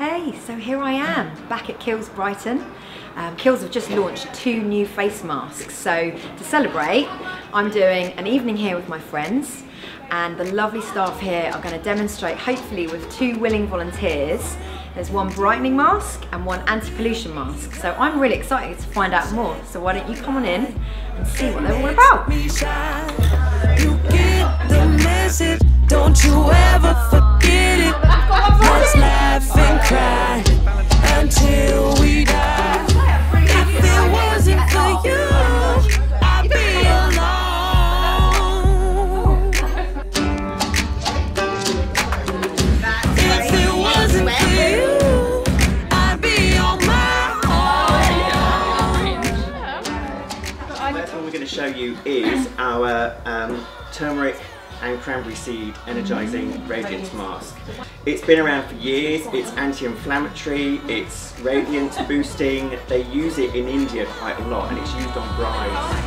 Okay, so here I am back at Kiehl's Brighton. Um, Kiehl's have just launched two new face masks. So to celebrate, I'm doing an evening here with my friends and the lovely staff here are going to demonstrate, hopefully with two willing volunteers. There's one brightening mask and one anti-pollution mask. So I'm really excited to find out more. So why don't you come on in and see what they're all about. Show you is our um, turmeric and cranberry seed energizing radiance mask. It's been around for years, it's anti-inflammatory, it's radiance boosting, they use it in India quite a lot and it's used on brides.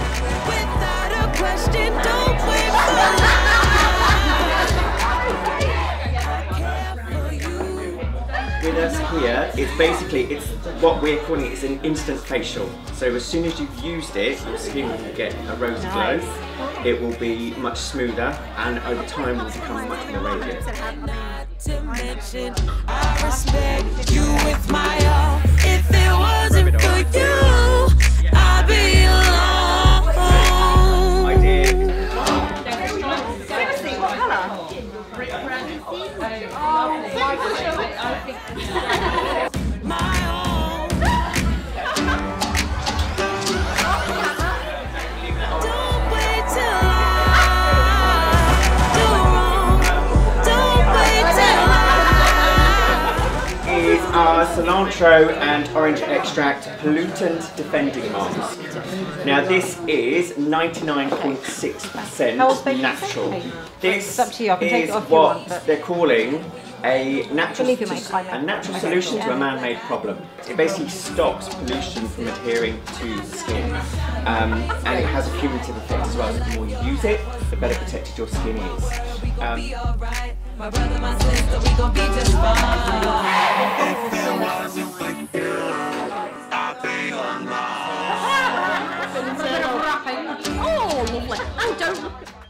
Without a question, don't wait for With us here, it's basically, it's what we're calling it's an instant facial. So as soon as you've used it, your skin will get a rosy glow. It will be much smoother and over time will become much more radiant. Our cilantro and orange extract pollutant defending mask. Now this is 99.6% How old baby natural. This It's up to you, I can take is it off if you what they're calling a natural, a natural solution to a man-made problem. It basically stops pollution from adhering to the skin. Um, and it has a cumulative effect as well. So the more you use it, the better protected your skin is. Um, don't look